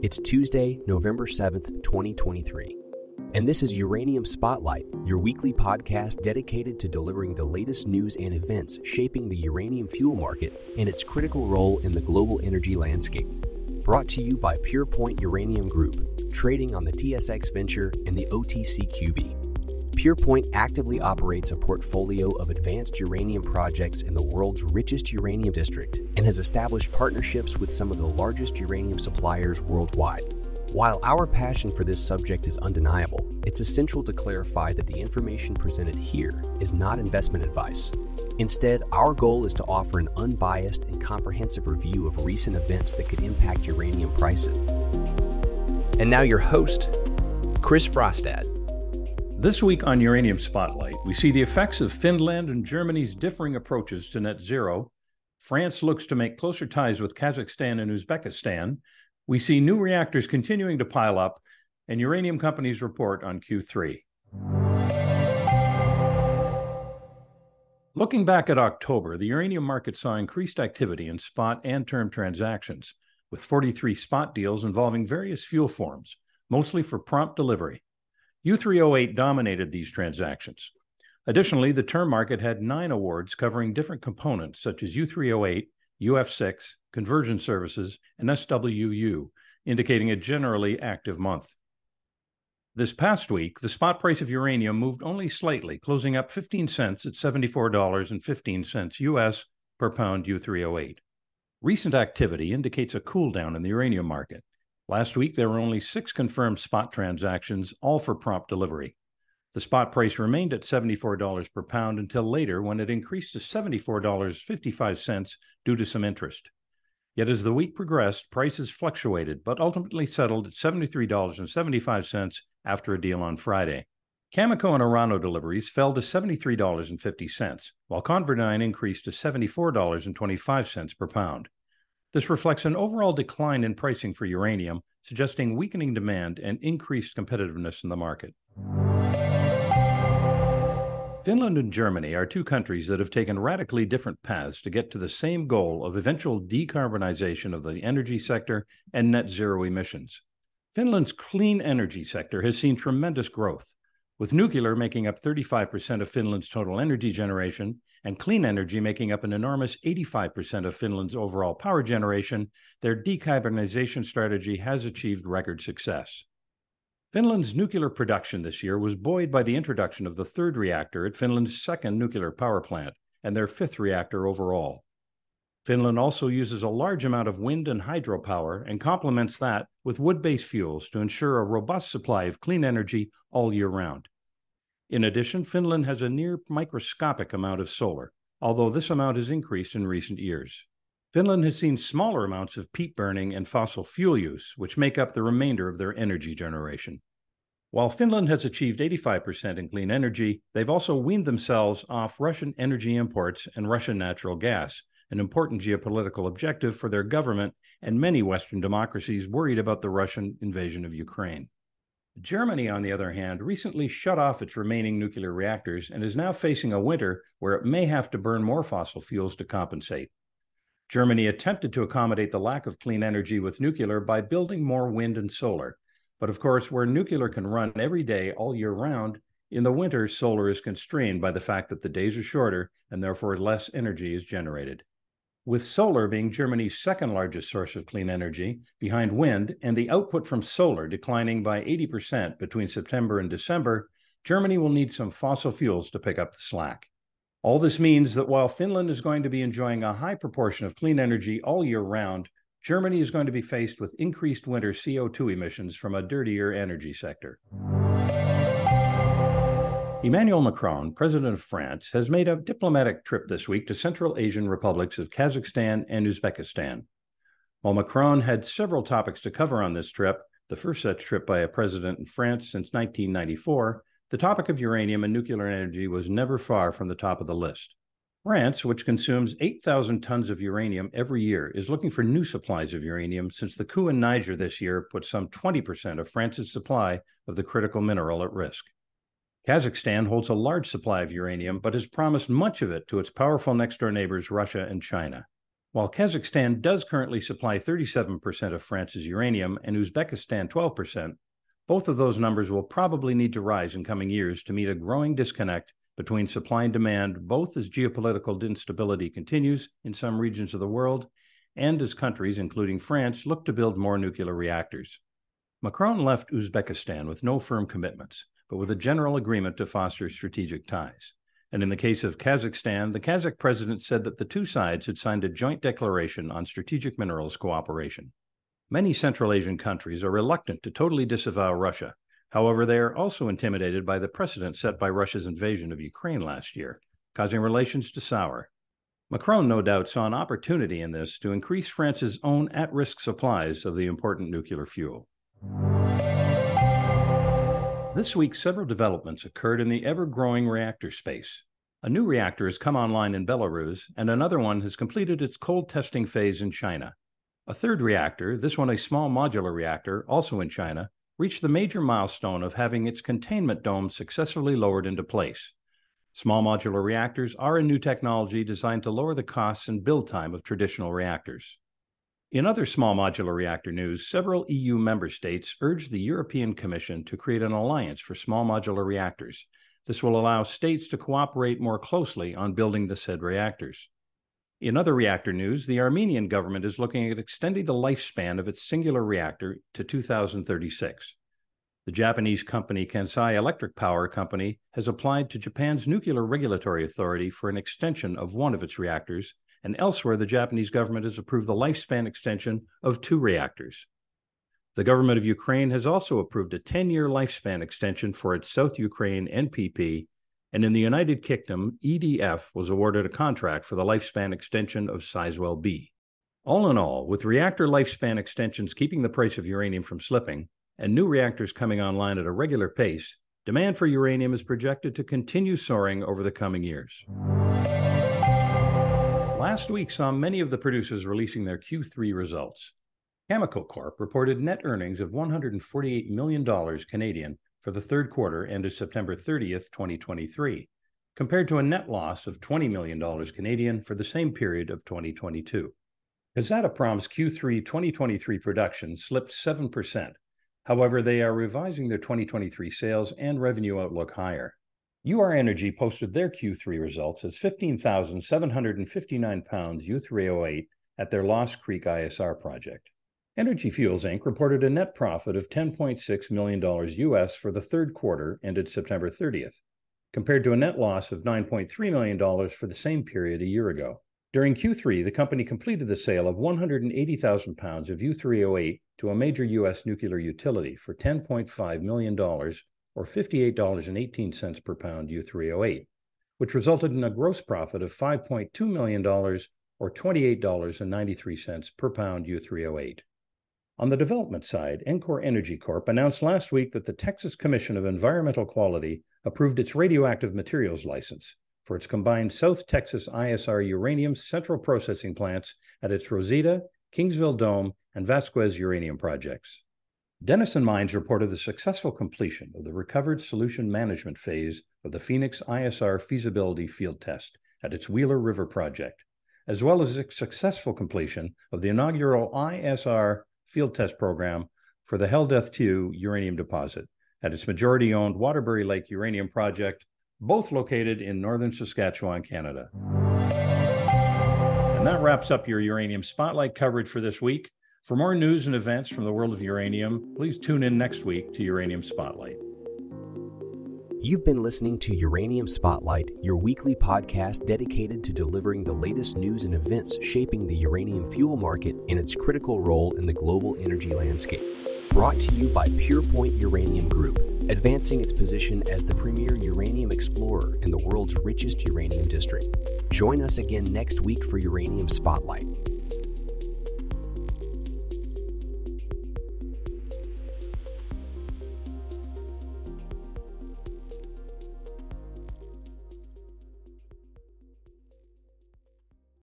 It's Tuesday, November 7th, 2023. And this is Uranium Spotlight, your weekly podcast dedicated to delivering the latest news and events shaping the uranium fuel market and its critical role in the global energy landscape. Brought to you by PurePoint Uranium Group, trading on the TSX Venture and the OTCQB. PurePoint actively operates a portfolio of advanced uranium projects in the world's richest uranium district and has established partnerships with some of the largest uranium suppliers worldwide. While our passion for this subject is undeniable, it's essential to clarify that the information presented here is not investment advice. Instead, our goal is to offer an unbiased and comprehensive review of recent events that could impact uranium prices. And now, your host, Chris Frostad. This week on Uranium Spotlight, we see the effects of Finland and Germany's differing approaches to net zero. France looks to make closer ties with Kazakhstan and Uzbekistan. We see new reactors continuing to pile up, and uranium companies report on Q3. Looking back at October, the uranium market saw increased activity in spot and term transactions, with 43 spot deals involving various fuel forms, mostly for prompt delivery. U3O8 dominated these transactions. Additionally, the term market had nine awards covering different components such as U3O8, UF6, conversion services, and SWU, indicating a generally active month. This past week, the spot price of uranium moved only slightly, closing up 15 cents at $74.15 US per pound U3O8. Recent activity indicates a cool down in the uranium market. Last week, there were only six confirmed spot transactions, all for prompt delivery. The spot price remained at $74 per pound until later when it increased to $74.55 due to some interest. Yet as the week progressed, prices fluctuated but ultimately settled at $73.75 after a deal on Friday. Cameco and Orano deliveries fell to $73.50, while ConverDyn increased to $74.25 per pound. This reflects an overall decline in pricing for uranium, suggesting weakening demand and increased competitiveness in the market. Finland and Germany are two countries that have taken radically different paths to get to the same goal of eventual decarbonization of the energy sector and net zero emissions. Finland's clean energy sector has seen tremendous growth, with nuclear making up 35% of Finland's total energy generation and clean energy making up an enormous 85% of Finland's overall power generation, their decarbonization strategy has achieved record success. Finland's nuclear production this year was buoyed by the introduction of the third reactor at Finland's second nuclear power plant and their fifth reactor overall. Finland also uses a large amount of wind and hydropower and complements that with wood based fuels to ensure a robust supply of clean energy all year round. In addition, Finland has a near microscopic amount of solar, although this amount has increased in recent years. Finland has seen smaller amounts of peat burning and fossil fuel use, which make up the remainder of their energy generation. While Finland has achieved 85% in clean energy, they've also weaned themselves off Russian energy imports and Russian natural gas, an important geopolitical objective for their government and many Western democracies worried about the Russian invasion of Ukraine. Germany, on the other hand, recently shut off its remaining nuclear reactors and is now facing a winter where it may have to burn more fossil fuels to compensate. Germany attempted to accommodate the lack of clean energy with nuclear by building more wind and solar. But of course, where nuclear can run every day all year round, in the winter, solar is constrained by the fact that the days are shorter and therefore less energy is generated with solar being Germany's second largest source of clean energy, behind wind, and the output from solar declining by 80% between September and December, Germany will need some fossil fuels to pick up the slack. All this means that while Finland is going to be enjoying a high proportion of clean energy all year round, Germany is going to be faced with increased winter CO2 emissions from a dirtier energy sector. Emmanuel Macron, president of France, has made a diplomatic trip this week to Central Asian republics of Kazakhstan and Uzbekistan. While Macron had several topics to cover on this trip, the first such trip by a president in France since 1994, the topic of uranium and nuclear energy was never far from the top of the list. France, which consumes 8,000 tons of uranium every year, is looking for new supplies of uranium since the coup in Niger this year put some 20% of France's supply of the critical mineral at risk. Kazakhstan holds a large supply of uranium, but has promised much of it to its powerful next door neighbors, Russia and China. While Kazakhstan does currently supply 37% of France's uranium and Uzbekistan 12%, both of those numbers will probably need to rise in coming years to meet a growing disconnect between supply and demand, both as geopolitical instability continues in some regions of the world and as countries, including France, look to build more nuclear reactors. Macron left Uzbekistan with no firm commitments, but with a general agreement to foster strategic ties. And in the case of Kazakhstan, the Kazakh president said that the two sides had signed a joint declaration on strategic minerals cooperation. Many Central Asian countries are reluctant to totally disavow Russia. However, they are also intimidated by the precedent set by Russia's invasion of Ukraine last year, causing relations to sour. Macron no doubt saw an opportunity in this to increase France's own at risk supplies of the important nuclear fuel. This week, several developments occurred in the ever growing reactor space. A new reactor has come online in Belarus, and another one has completed its cold testing phase in China. A third reactor, this one a small modular reactor, also in China, reached the major milestone of having its containment dome successfully lowered into place. Small modular reactors are a new technology designed to lower the costs and build time of traditional reactors. In other small modular reactor news, several EU member states urged the European Commission to create an alliance for small modular reactors. This will allow states to cooperate more closely on building the said reactors. In other reactor news, the Armenian government is looking at extending the lifespan of its singular reactor to 2036. The Japanese company Kansai Electric Power Company has applied to Japan's Nuclear Regulatory Authority for an extension of one of its reactors and elsewhere, the Japanese government has approved the lifespan extension of two reactors. The government of Ukraine has also approved a 10 year lifespan extension for its South Ukraine NPP, and in the United Kingdom, EDF was awarded a contract for the lifespan extension of Sizewell B. All in all, with reactor lifespan extensions keeping the price of uranium from slipping, and new reactors coming online at a regular pace, demand for uranium is projected to continue soaring over the coming years. Last week saw many of the producers releasing their Q3 results. Cameco Corp reported net earnings of $148 million Canadian for the third quarter ended September 30th, 2023, compared to a net loss of $20 million Canadian for the same period of 2022. Kazatomprom's Q3 2023 production slipped 7% However, they are revising their 2023 sales and revenue outlook higher. UR Energy posted their Q3 results as 15,759 pounds U3O8 at their Lost Creek ISR project. Energy Fuels Inc. reported a net profit of $10.6 million US for the third quarter ended September 30th, compared to a net loss of $9.3 million for the same period a year ago. During Q3, the company completed the sale of 180,000 pounds of U3O8 to a major U.S. nuclear utility for $10.5 million or $58.18 per pound U3O8, which resulted in a gross profit of $5.2 million or $28.93 per pound U3O8. On the development side, Encore Energy Corp announced last week that the Texas Commission of Environmental Quality approved its radioactive materials license for its combined South Texas ISR uranium central processing plants at its Rosita, Kingsville Dome, and Vasquez uranium projects. Denison Mines reported the successful completion of the recovered solution management phase of the Phoenix ISR feasibility field test at its Wheeler River project, as well as the successful completion of the inaugural ISR field test program for the Heldeth Túé uranium deposit at its majority owned Waterbury Lake uranium project, both located in northern Saskatchewan, Canada. And that wraps up your uranium spotlight coverage for this week. For more news and events from the world of uranium, please tune in next week to Uranium Spotlight. You've been listening to Uranium Spotlight, your weekly podcast dedicated to delivering the latest news and events shaping the uranium fuel market and its critical role in the global energy landscape. Brought to you by PurePoint Uranium Group, advancing its position as the premier uranium explorer in the world's richest uranium district. Join us again next week for Uranium Spotlight.